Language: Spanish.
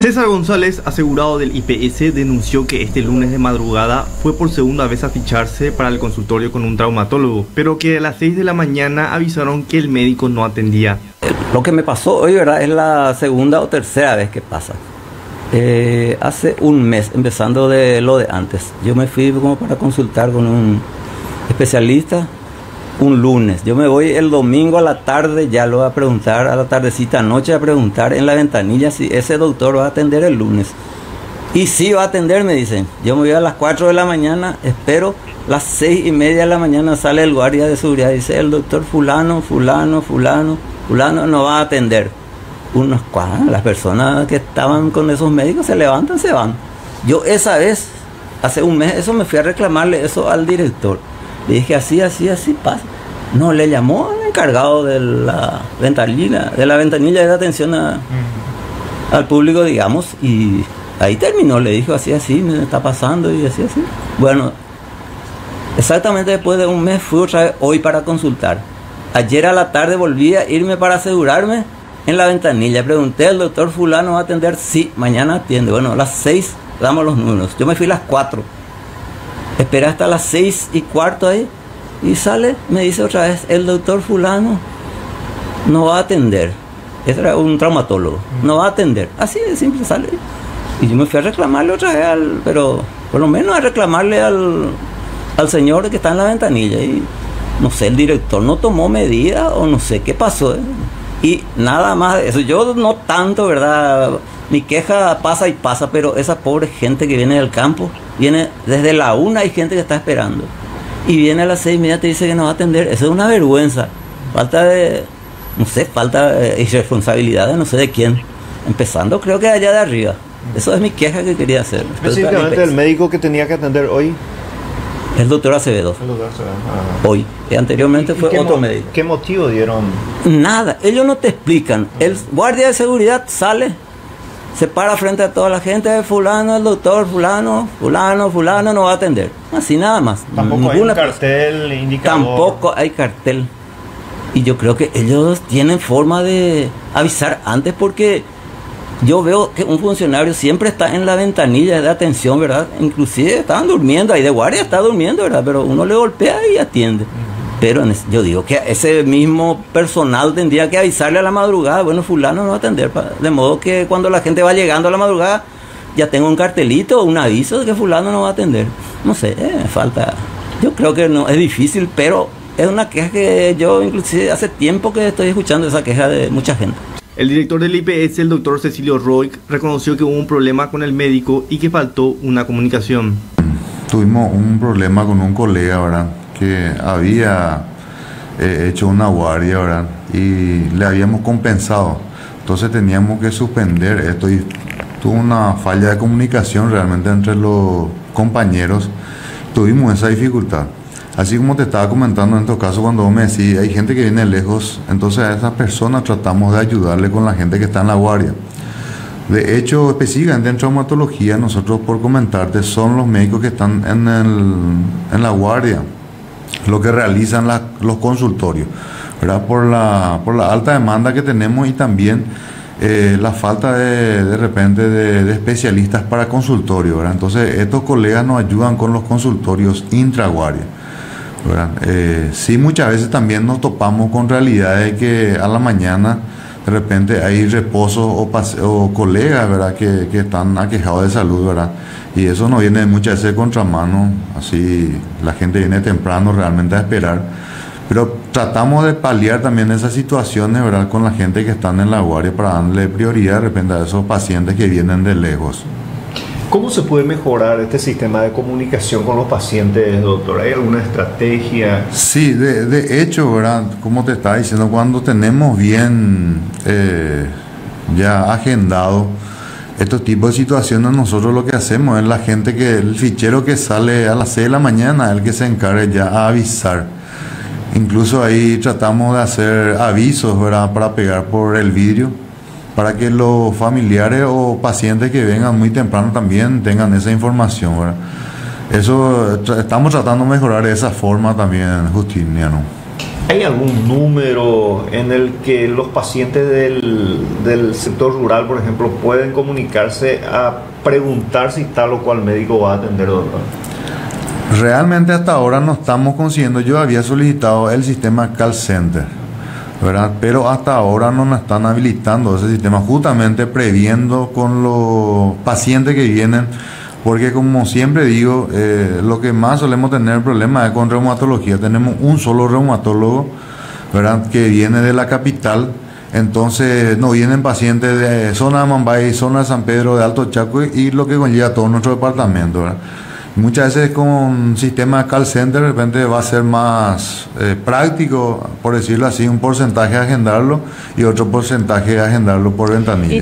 César González, asegurado del IPS, denunció que este lunes de madrugada fue por segunda vez a ficharse para el consultorio con un traumatólogo, pero que a las 6 de la mañana avisaron que el médico no atendía. Lo que me pasó hoy, ¿verdad? Es la segunda o tercera vez que pasa. Eh, hace un mes, empezando de lo de antes, yo me fui como para consultar con un especialista un lunes. Yo me voy el domingo a la tarde, ya lo voy a preguntar, a la tardecita noche a preguntar en la ventanilla si ese doctor va a atender el lunes. Y sí va a atender, me dicen. Yo me voy a las 4 de la mañana, espero las 6 y media de la mañana sale el guardia de seguridad. Dice el doctor fulano, fulano, fulano, fulano no va a atender. Unos las personas que estaban con esos médicos se levantan, se van. Yo esa vez, hace un mes, eso me fui a reclamarle eso al director. Le dije, así, así, así pasa. No, le llamó al encargado de la ventanilla, de la ventanilla de atención al público, digamos, y ahí terminó, le dijo, así, así, me está pasando y así, así. Bueno, exactamente después de un mes fui otra vez hoy para consultar. Ayer a la tarde volví a irme para asegurarme en la ventanilla. Pregunté al doctor fulano va a atender, sí, mañana atiende. Bueno, a las 6 damos los números. Yo me fui a las 4. Espera hasta las seis y cuarto ahí y sale, me dice otra vez, el doctor fulano no va a atender. Era un traumatólogo, no va a atender. Así de simple sale. Y yo me fui a reclamarle otra vez, al, pero por lo menos a reclamarle al, al señor que está en la ventanilla. Y no sé, el director no tomó medida o no sé qué pasó. ¿eh? Y nada más de eso. Yo no tanto, ¿verdad? Mi queja pasa y pasa, pero esa pobre gente que viene del campo viene desde la una, hay gente que está esperando. Y viene a las seis y media te dice que no va a atender. Eso es una vergüenza. Falta de, no sé, falta de irresponsabilidad de no sé de quién. Empezando creo que allá de arriba. Eso es mi queja que quería hacer. Específicamente el médico que tenía que atender hoy. El doctor Acevedo. El doctor Acevedo. Ah. Hoy. Anteriormente fue otro médico. ¿Qué motivo dieron? Nada. Ellos no te explican. El guardia de seguridad sale se para frente a toda la gente, fulano, el doctor, fulano, fulano, fulano, no va a atender. Así nada más. Tampoco hay un cartel indicador. Tampoco hay cartel. Y yo creo que ellos tienen forma de avisar antes porque yo veo que un funcionario siempre está en la ventanilla de atención, ¿verdad? Inclusive estaban durmiendo, ahí de guardia está durmiendo, ¿verdad? Pero uno le golpea y atiende. Pero yo digo que ese mismo personal tendría que avisarle a la madrugada, bueno, fulano no va a atender, de modo que cuando la gente va llegando a la madrugada ya tengo un cartelito, un aviso de que fulano no va a atender. No sé, eh, falta. Yo creo que no es difícil, pero es una queja que yo inclusive hace tiempo que estoy escuchando esa queja de mucha gente. El director del IPS, el doctor Cecilio Roy, reconoció que hubo un problema con el médico y que faltó una comunicación. Tuvimos un problema con un colega, ¿verdad? Que había eh, hecho una guardia. Y le habíamos compensado. Entonces teníamos que suspender esto y tuvo una falla de comunicación realmente entre los compañeros. Tuvimos esa dificultad. Así como te estaba comentando en tu caso cuando vos me decís, hay gente que viene lejos, entonces a esas personas tratamos de ayudarle con la gente que está en la guardia. De hecho, específicamente en traumatología, nosotros por comentarte, son los médicos que están en la guardia lo que realizan los consultorios, ¿verdad? Por, la, por la alta demanda que tenemos y también eh, la falta de, de repente de, especialistas para consultorio, ¿verdad? Entonces estos colegas nos ayudan con los consultorios intraguaria. ¿verdad? Eh, sí, muchas veces también nos topamos con realidades que a la mañana de repente hay reposos o, o colegas ¿verdad? Que, que, están aquejados de salud, ¿verdad? Y eso no viene muchas veces contramano, así la gente viene temprano realmente a esperar. Pero tratamos de paliar también esas situaciones, ¿verdad? Con la gente que están en la guardia para darle prioridad de repente a esos pacientes que vienen de lejos. ¿Cómo se puede mejorar este sistema de comunicación con los pacientes, doctor? ¿Hay alguna estrategia? Sí, de, hecho, ¿verdad? Como te estaba diciendo, cuando tenemos bien eh, ya agendado estos tipos de situaciones, nosotros lo que hacemos es la gente que, el fichero que sale a las 6 de la mañana, el que se encargue ya a avisar. Incluso ahí tratamos de hacer avisos, ¿verdad? Para pegar por el vidrio para que los familiares o pacientes que vengan muy temprano también tengan esa información. ¿verdad? Eso estamos tratando de mejorar de esa forma también, Justiniano. ¿Hay algún número en el que los pacientes del, del, sector rural, por ejemplo, pueden comunicarse a preguntar si tal o cual médico va a atender, doctor? Realmente hasta ahora no estamos consiguiendo. Yo había solicitado el sistema call center, ¿verdad? Pero hasta ahora no nos están habilitando ese sistema, justamente previendo con los pacientes que vienen porque como siempre digo, eh, lo que más solemos tener problemas es con reumatología. Tenemos un solo reumatólogo, ¿verdad? Que viene de la capital. Entonces no vienen pacientes de zona de Mambay, zona de San Pedro, de Alto Chaco y lo que conlleva todo nuestro departamento. ¿verdad? Muchas veces con un sistema call center de repente va a ser más eh, práctico, por decirlo así, un porcentaje agendarlo y otro porcentaje agendarlo por ventanilla.